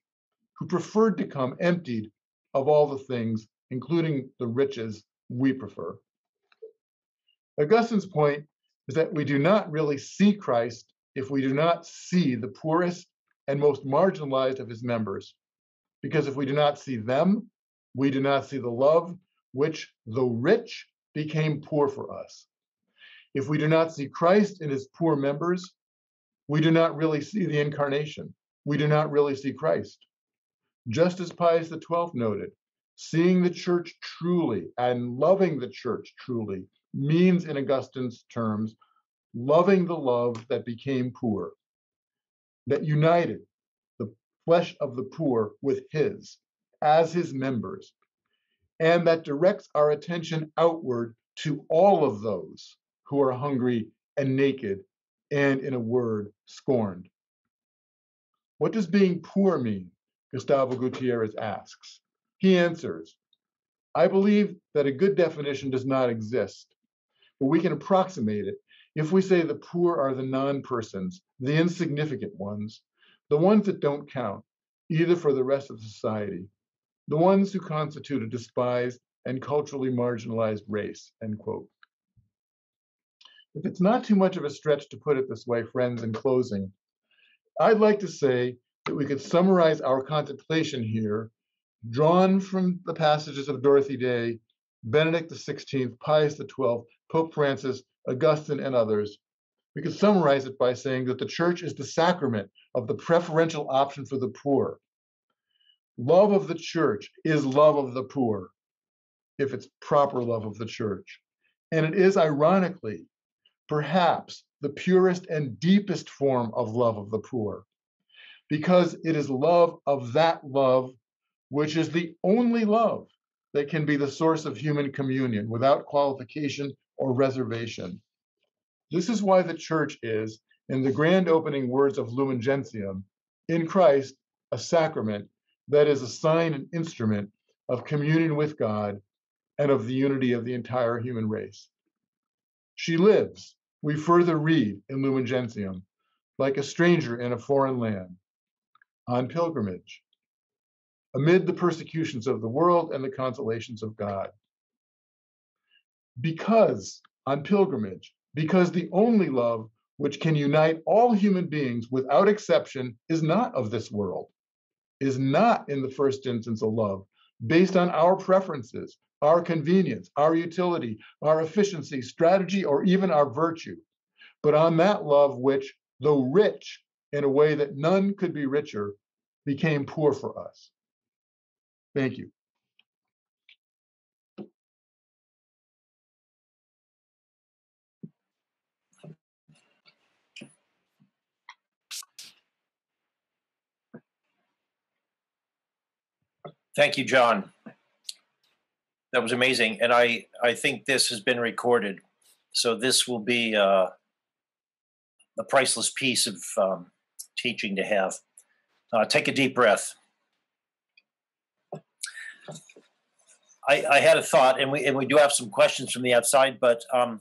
who preferred to come emptied of all the things, including the riches we prefer. Augustine's point is that we do not really see Christ if we do not see the poorest and most marginalized of his members. Because if we do not see them, we do not see the love which, though rich, became poor for us. If we do not see Christ in his poor members, we do not really see the incarnation. We do not really see Christ. Just as Pius XII noted, seeing the church truly and loving the church truly means, in Augustine's terms, loving the love that became poor, that united the flesh of the poor with his as his members, and that directs our attention outward to all of those who are hungry and naked and, in a word, scorned. What does being poor mean? Gustavo Gutierrez asks. He answers, I believe that a good definition does not exist, but we can approximate it if we say the poor are the non persons, the insignificant ones, the ones that don't count, either for the rest of society, the ones who constitute a despised and culturally marginalized race, end quote. If it's not too much of a stretch to put it this way, friends, in closing, I'd like to say that we could summarize our contemplation here, drawn from the passages of Dorothy Day, Benedict XVI, Pius XII, Pope Francis, Augustine, and others. We could summarize it by saying that the church is the sacrament of the preferential option for the poor. Love of the church is love of the poor, if it's proper love of the church. And it is ironically perhaps the purest and deepest form of love of the poor, because it is love of that love which is the only love that can be the source of human communion without qualification or reservation. This is why the church is, in the grand opening words of Lumen Gentium, in Christ, a sacrament that is a sign and instrument of communion with God and of the unity of the entire human race. She lives we further read in Lumen Gentium, like a stranger in a foreign land, on pilgrimage, amid the persecutions of the world and the consolations of God. Because on pilgrimage, because the only love which can unite all human beings without exception is not of this world, is not in the first instance a love based on our preferences, our convenience, our utility, our efficiency, strategy, or even our virtue, but on that love which, though rich in a way that none could be richer, became poor for us. Thank you. Thank you, John that was amazing, and I I think this has been recorded, so this will be uh, a priceless piece of um, teaching to have. Uh, take a deep breath. I, I, had a thought, and we and we do have some questions from the outside, but um,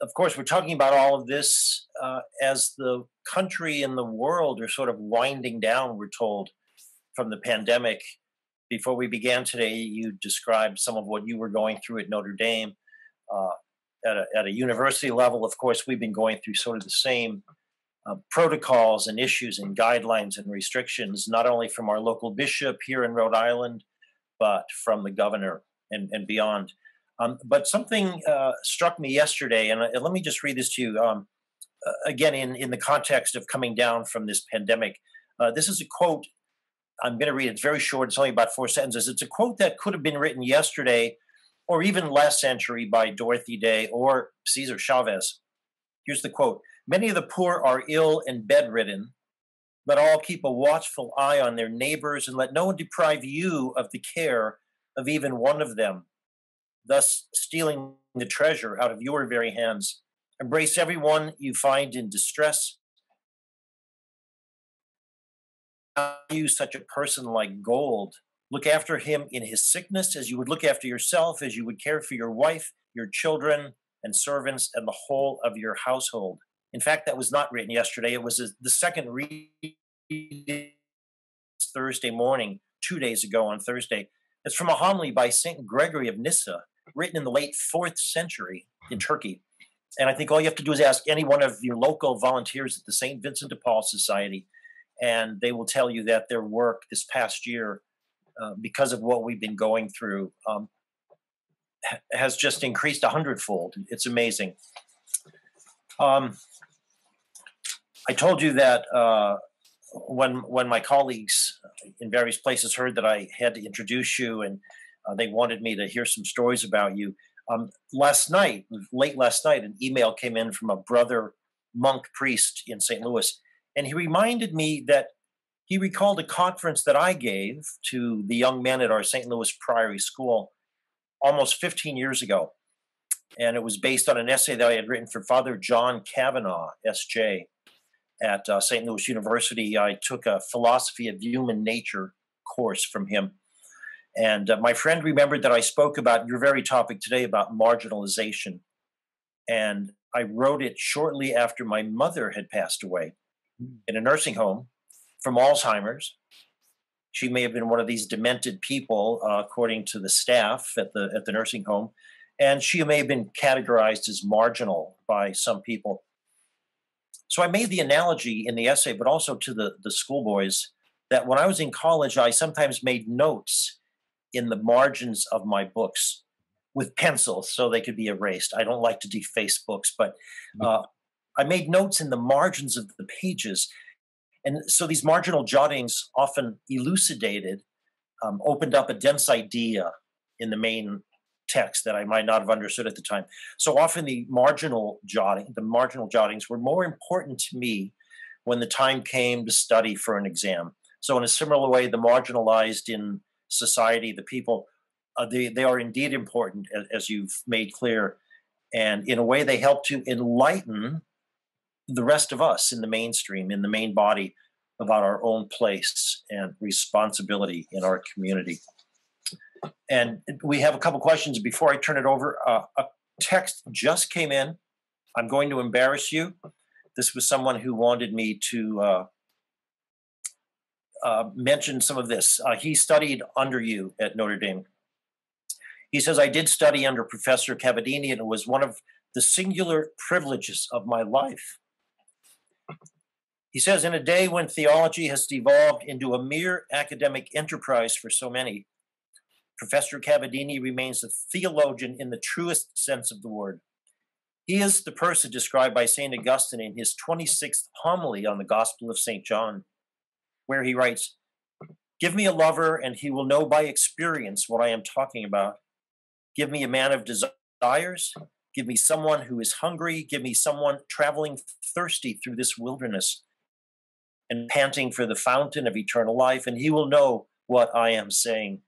of course we're talking about all of this uh, as the country and the world are sort of winding down. We're told from the pandemic, before we began today, you described some of what you were going through at Notre Dame. Uh, at, a, at a university level, of course, we've been going through sort of the same uh, protocols and issues and guidelines and restrictions, not only from our local bishop here in Rhode Island, but from the governor and, and beyond. Um, but something uh, struck me yesterday, and, and, let me just read this to you. Um, again, in, in the context of coming down from this pandemic, uh, this is a quote I'm going to read it. It's very short. It's only about four sentences. It's a quote that could have been written yesterday or even last century by Dorothy Day or Cesar Chavez. Here's the quote Many of the poor are ill and bedridden. Let all keep a watchful eye on their neighbors and let no one deprive you of the care of even one of them, thus stealing the treasure out of your very hands. Embrace everyone you find in distress value such a person like gold. Look after him in his sickness as you would look after yourself, as you would care for your wife, your children, and servants, and the whole of your household. In fact, that was not written yesterday. It was the second reading Thursday morning, two days ago on Thursday. It's from a homily by St. Gregory of Nyssa, written in the late fourth century in Turkey. And I think all you have to do is ask any one of your local volunteers at the St. Vincent de Paul Society, and they will tell you that their work this past year, uh, because of what we've been going through, um, has just increased a hundredfold. It's amazing. Um, I told you that uh, when when my colleagues in various places heard that I had to introduce you and uh, they wanted me to hear some stories about you. Um, last night, late last night, an email came in from a brother monk priest in St. Louis, and he reminded me that he recalled a conference that I gave to the young men at our St. Louis Priory School almost 15 years ago. And it was based on an essay that I had written for Father John Kavanaugh, SJ, at uh, St. Louis University. I took a philosophy of human nature course from him. And uh, my friend remembered that I spoke about your very topic today about marginalization. And I wrote it shortly after my mother had passed away. In a nursing home from Alzheimer's. She may have been one of these demented people, uh, according to the staff at the at the nursing home, and she may have been categorized as marginal by some people. So I made the analogy in the essay, but also to the the schoolboys, that when I was in college, I sometimes made notes in the margins of my books with pencils so they could be erased. I don't like to deface books, but uh, I made notes in the margins of the pages. And so these marginal jottings often elucidated, um, opened up a dense idea in the main text that I might not have understood at the time. So often the marginal jotting, the marginal jottings were more important to me when the time came to study for an exam. So in a similar way, the marginalized in society, the people, uh, they, they are indeed important, as, as you've made clear. And in a way, they help to enlighten the rest of us in the mainstream, in the main body, about our own place and responsibility in our community. And we have a couple questions before I turn it over. Uh, a text just came in. I'm going to embarrass you. This was someone who wanted me to uh, uh, mentioned some of this. Uh, he studied under you at Notre Dame. He says, I did study under Professor Cavadini, and it was one of the singular privileges of my life. He says, in a day when theology has devolved into a mere academic enterprise for so many, Professor Cavadini remains a theologian in the truest sense of the word. He is the person described by St. Augustine in his 26th homily on the Gospel of St. John where he writes, Give me a lover, and he will know by experience what I am talking about. Give me a man of desires. Give me someone who is hungry. Give me someone traveling thirsty through this wilderness and panting for the fountain of eternal life, and he will know what I am saying.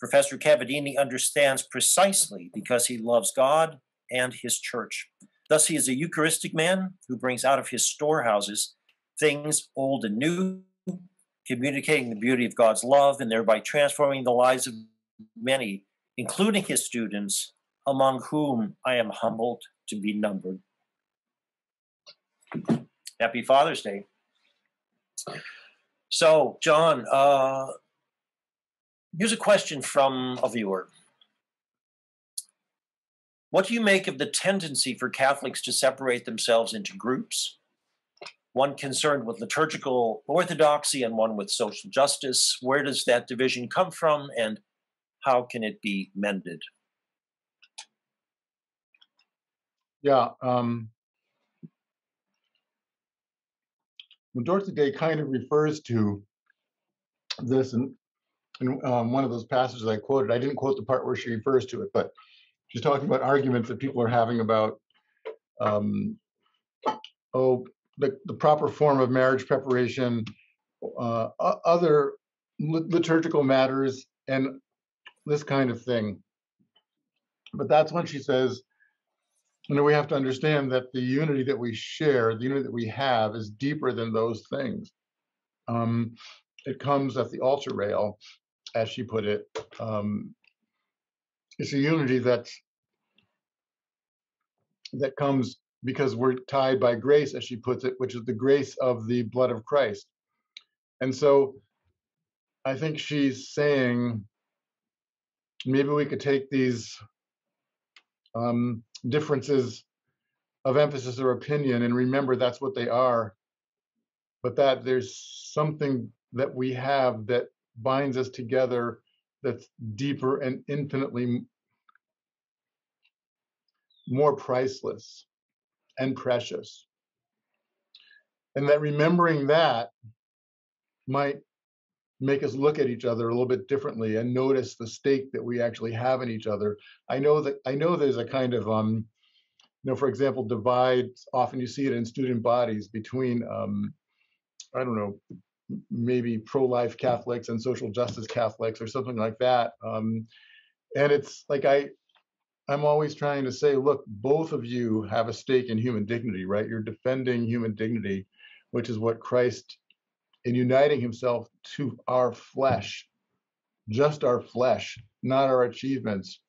Professor Cavadini understands precisely because he loves God and his church. Thus, he is a Eucharistic man who brings out of his storehouses things old and new, communicating the beauty of God's love and thereby transforming the lives of many, including his students, among whom I am humbled to be numbered. Happy Father's Day. So, John, uh, here's a question from a viewer. What do you make of the tendency for Catholics to separate themselves into groups one concerned with liturgical orthodoxy and one with social justice. Where does that division come from and how can it be mended? Yeah. Um, Dorothy Day kind of refers to this in, in um, one of those passages I quoted. I didn't quote the part where she refers to it, but she's talking about arguments that people are having about um, oh, the, the proper form of marriage preparation, uh, other liturgical matters, and this kind of thing. But that's when she says, know, we have to understand that the unity that we share, the unity that we have, is deeper than those things. Um, it comes at the altar rail, as she put it. Um, it's a unity that's that comes because we're tied by grace, as she puts it, which is the grace of the blood of Christ. And so I think she's saying maybe we could take these um, differences of emphasis or opinion and remember that's what they are, but that there's something that we have that binds us together that's deeper and infinitely more priceless and precious. And that remembering that might make us look at each other a little bit differently and notice the stake that we actually have in each other. I know that I know there's a kind of um, you know, for example, divide. Often you see it in student bodies between um, I don't know, maybe pro-life Catholics and social justice Catholics or something like that. Um, and it's like I I'm always trying to say, look, both of you have a stake in human dignity, right? You're defending human dignity, which is what Christ, in uniting himself to our flesh, just our flesh, not our achievements,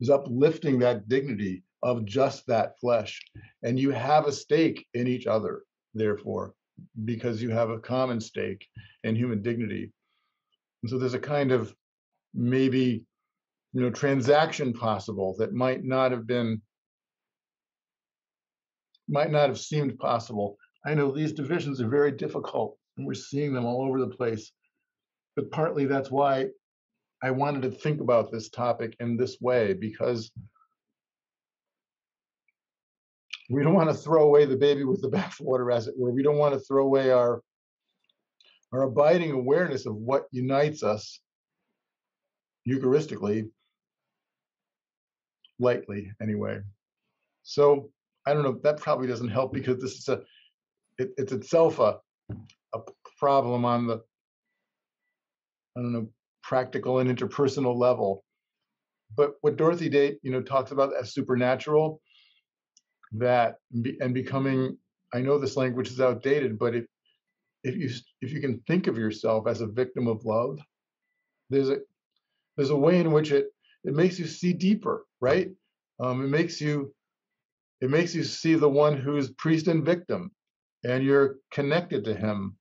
is uplifting that dignity of just that flesh. And you have a stake in each other, therefore, because you have a common stake in human dignity. And so there's a kind of maybe you know transaction possible that might not have been might not have seemed possible i know these divisions are very difficult and we're seeing them all over the place but partly that's why i wanted to think about this topic in this way because we don't want to throw away the baby with the [laughs] bathwater as it were we don't want to throw away our our abiding awareness of what unites us eucharistically lightly anyway. So I don't know. That probably doesn't help because this is a it, it's itself a a problem on the I don't know practical and interpersonal level. But what Dorothy Day you know talks about as supernatural, that and becoming I know this language is outdated, but if if you if you can think of yourself as a victim of love, there's a there's a way in which it it makes you see deeper, right? Um, it makes you it makes you see the one who's priest and victim, and you're connected to him.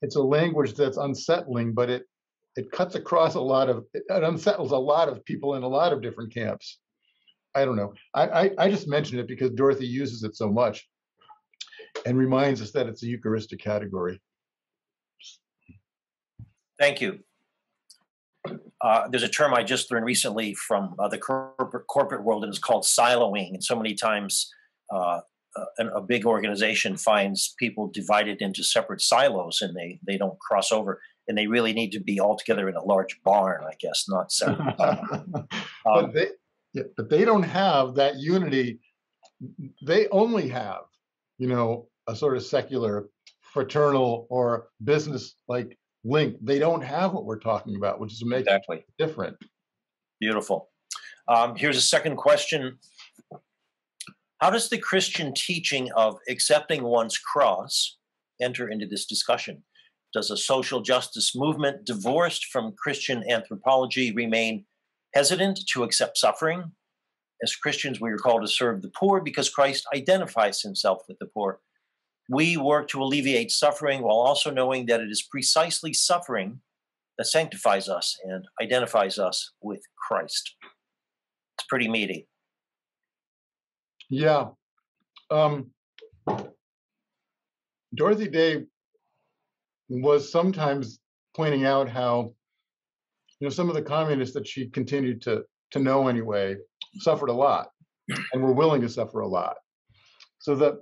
It's a language that's unsettling, but it it cuts across a lot of it unsettles a lot of people in a lot of different camps. I don't know. I, I, I just mentioned it because Dorothy uses it so much and reminds us that it's a Eucharistic category. Thank you. Uh, there's a term I just learned recently from uh, the corporate, corporate world, and it's called siloing. And so many times, uh, a, a, big organization finds people divided into separate silos, and they they don't cross over. And they really need to be all together in a large barn, I guess, not separate. [laughs] um, but they, yeah, but they don't have that unity. They only have, you know, a sort of secular, fraternal, or business like link. They don't have what we're talking about, which is make exactly. different. Beautiful. Um, here's a second question. How does the Christian teaching of accepting one's cross enter into this discussion? Does a social justice movement divorced from Christian anthropology remain hesitant to accept suffering? As Christians, we are called to serve the poor because Christ identifies himself with the poor. We work to alleviate suffering while also knowing that it is precisely suffering that sanctifies us and identifies us with Christ. It's pretty meaty. Yeah. Um, Dorothy Day was sometimes pointing out how, you know, some of the communists that she continued to to know anyway suffered a lot and were willing to suffer a lot. So that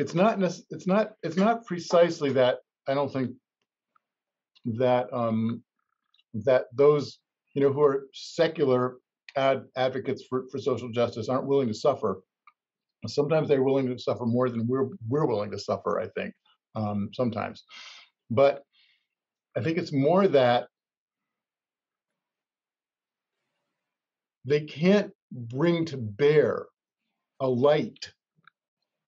it's not it's not it's not precisely that I don't think that um, that those you know who are secular ad, advocates for, for social justice aren't willing to suffer. Sometimes they're willing to suffer more than we're we're willing to suffer. I think um, sometimes, but I think it's more that they can't bring to bear a light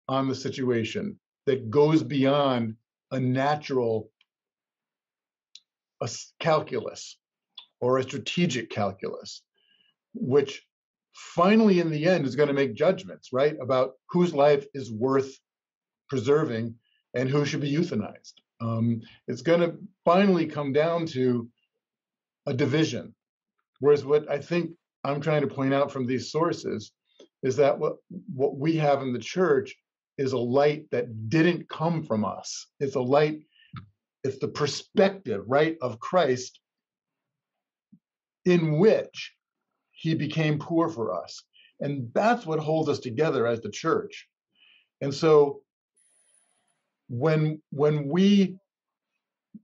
on the situation that goes beyond a natural a calculus or a strategic calculus, which finally, in the end, is going to make judgments, right, about whose life is worth preserving and who should be euthanized. Um, it's going to finally come down to a division. Whereas what I think I'm trying to point out from these sources is that what what we have in the church is a light that didn't come from us. It's a light, it's the perspective, right, of Christ in which he became poor for us. And that's what holds us together as the church. And so when when we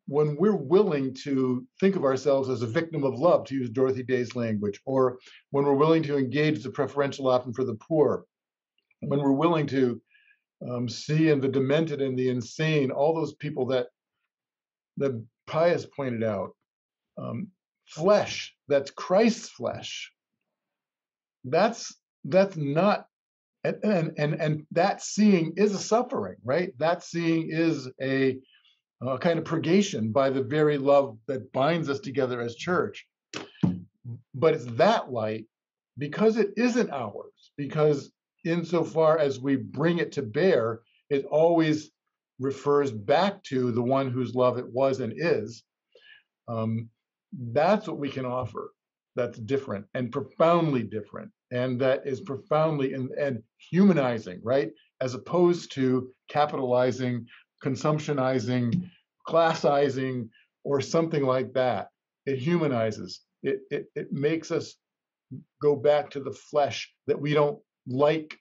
when we're willing to think of ourselves as a victim of love, to use Dorothy Day's language, or when we're willing to engage the preferential option for the poor, when we're willing to um, see in the demented and the insane all those people that that Pius pointed out, um, flesh that's Christ's flesh. That's that's not and, and and that seeing is a suffering, right? That seeing is a a kind of purgation by the very love that binds us together as church. But it's that light because it isn't ours, because insofar as we bring it to bear, it always refers back to the one whose love it was and is. Um, that's what we can offer. That's different and profoundly different, and that is profoundly and, and humanizing, right? As opposed to capitalizing consumptionizing, classizing, or something like that. It humanizes. It, it, it makes us go back to the flesh that we don't like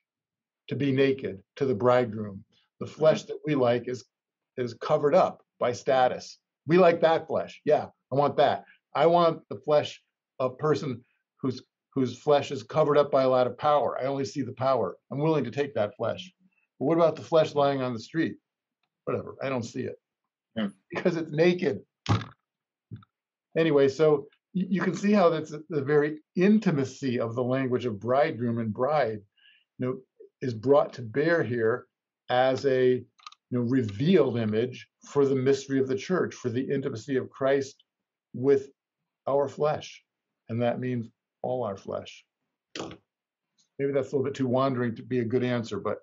to be naked to the bridegroom. The flesh that we like is is covered up by status. We like that flesh. Yeah, I want that. I want the flesh of person whose whose flesh is covered up by a lot of power. I only see the power. I'm willing to take that flesh. But what about the flesh lying on the street? whatever. I don't see it Hmm. because it's naked. Anyway, so you, you can see how that's the very intimacy of the language of bridegroom and bride, you know, is brought to bear here as a you know revealed image for the mystery of the church, for the intimacy of Christ with our flesh, and that means all our flesh. Maybe that's a little bit too wandering to be a good answer, but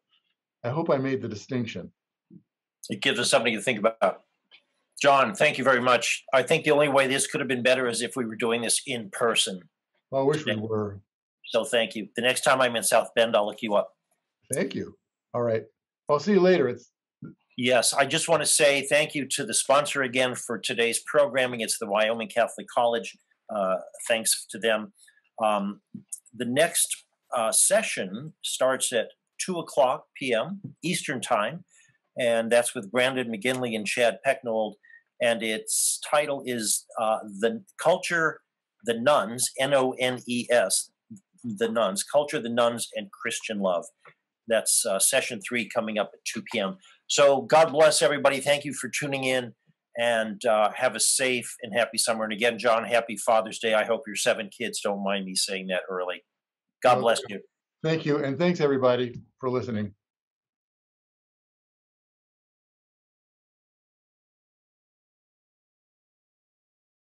I hope I made the distinction. It gives us something to think about. John, thank you very much. I think the only way this could have been better is if we were doing this in person. I wish we were. So thank you. The next time I'm in South Bend, I'll look you up. Thank you. All right. I'll see you later. It's Yes, I just want to say thank you to the sponsor again for today's programming. It's the Wyoming Catholic College. Uh, thanks to them. Um, the next uh, session starts at 2 o'clock p.m. Eastern Time, and that's with Brandon McGinley and Chad Pecknold. And its title is uh, The Culture, the Nones, N O N E S, The Nones, Culture, the Nones, and Christian Love. That's uh, session three coming up at 2 p.m. So God bless everybody. Thank you for tuning in and uh, have a safe and happy summer. And again, John, happy Father's Day. I hope your seven kids don't mind me saying that early. God bless you. Thank you. And thanks everybody for listening.